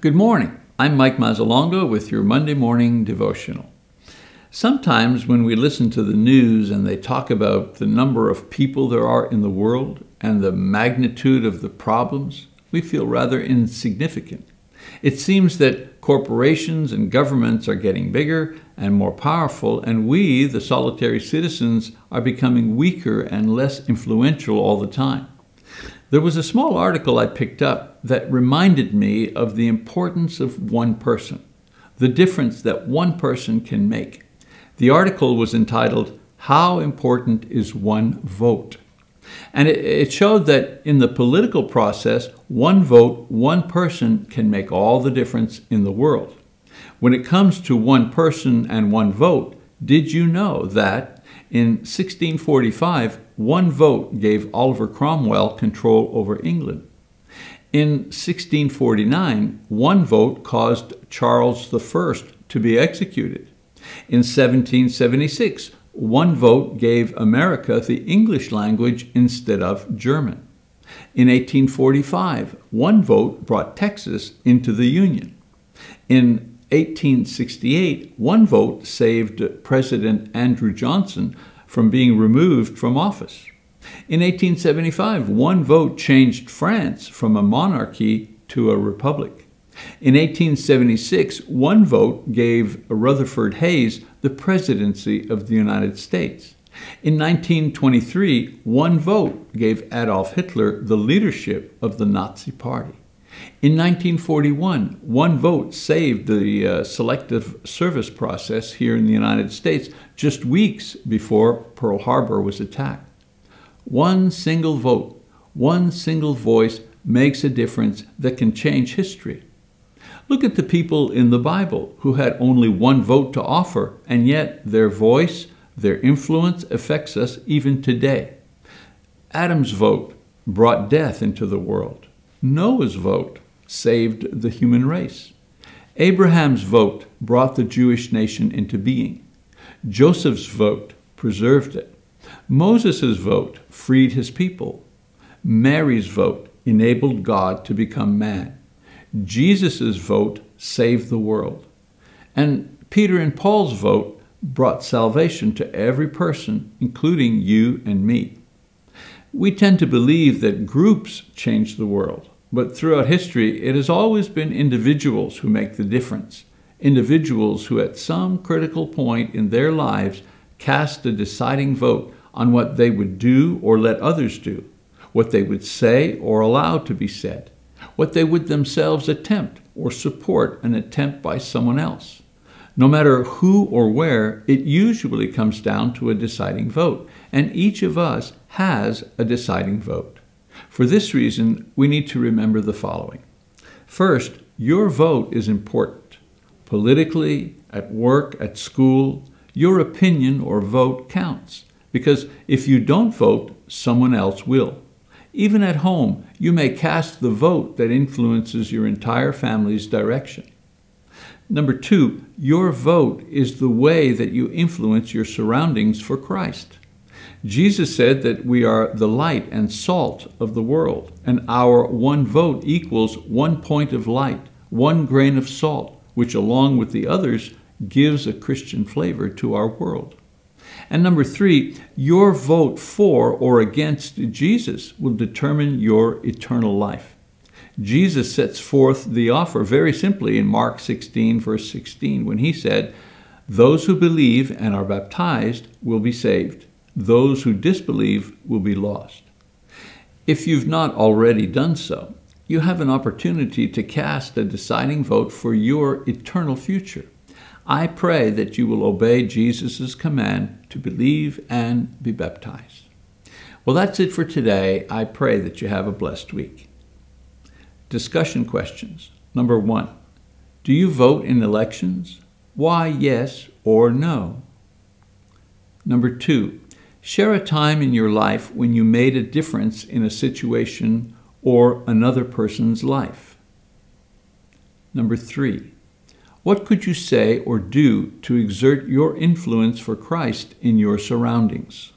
Good morning. I'm Mike Mazzalongo with your Monday morning devotional. Sometimes when we listen to the news and they talk about the number of people there are in the world and the magnitude of the problems, we feel rather insignificant. It seems that corporations and governments are getting bigger and more powerful, and we, the solitary citizens, are becoming weaker and less influential all the time. There was a small article I picked up that reminded me of the importance of one person, the difference that one person can make. The article was entitled, How Important is One Vote? And it, it, showed that in the political process, one vote, one person can make all the difference in the world. When it comes to one person and one vote, did you know that in 1645, one vote gave Oliver Cromwell control over England? In 1649, one vote caused Charles I to be executed. In 1776, one vote gave America the English language instead of German. In 1845, one vote brought Texas into the Union. In 1868, one vote saved President Andrew Johnson from being removed from office. In 1875, one vote changed France from a monarchy to a republic. In 1876, one vote gave Rutherford Hayes the presidency of the United States. In 1923, one vote gave Adolf Hitler the leadership of the Nazi Party. In 1941, one vote saved the uh, selective service process here in the United States just weeks before Pearl Harbor was attacked. One single vote, one single voice makes a difference that can change history. Look at the people in the Bible who had only one vote to offer, and yet their voice, their influence affects us even today. Adam's vote brought death into the world. Noah's vote saved the human race. Abraham's vote brought the Jewish nation into being. Joseph's vote preserved it. Moses' vote freed his people. Mary's vote enabled God to become man. Jesus' vote saved the world. And Peter and Paul's vote brought salvation to every person, including you and me. We tend to believe that groups change the world, but throughout history, it has always been individuals who make the difference. Individuals who, at some critical point in their lives, cast a deciding vote on what they would do or let others do, what they would say or allow to be said what they would themselves attempt or support an attempt by someone else. No matter who or where, it usually comes down to a deciding vote, and each of us has a deciding vote. For this reason, we need to remember the following. First, your vote is important. Politically, at work, at school, your opinion or vote counts, because if you don't vote, someone else will. Even at home, you may cast the vote that influences your entire family's direction. Number two, your vote is the way that you influence your surroundings for Christ. Jesus said that we are the light and salt of the world, and our one vote equals one point of light, one grain of salt, which along with the others gives a Christian flavor to our world. And number three, your vote for or against Jesus will determine your eternal life. Jesus sets forth the offer very simply in Mark 16, verse 16, when he said, Those who believe and are baptized will be saved. Those who disbelieve will be lost. If you've not already done so, you have an opportunity to cast a deciding vote for your eternal future. I pray that you will obey Jesus' command to believe and be baptized. Well, that's it for today. I pray that you have a blessed week. Discussion questions. Number one, do you vote in elections? Why yes or no? Number two, share a time in your life when you made a difference in a situation or another person's life. Number three, what could you say or do to exert your influence for Christ in your surroundings?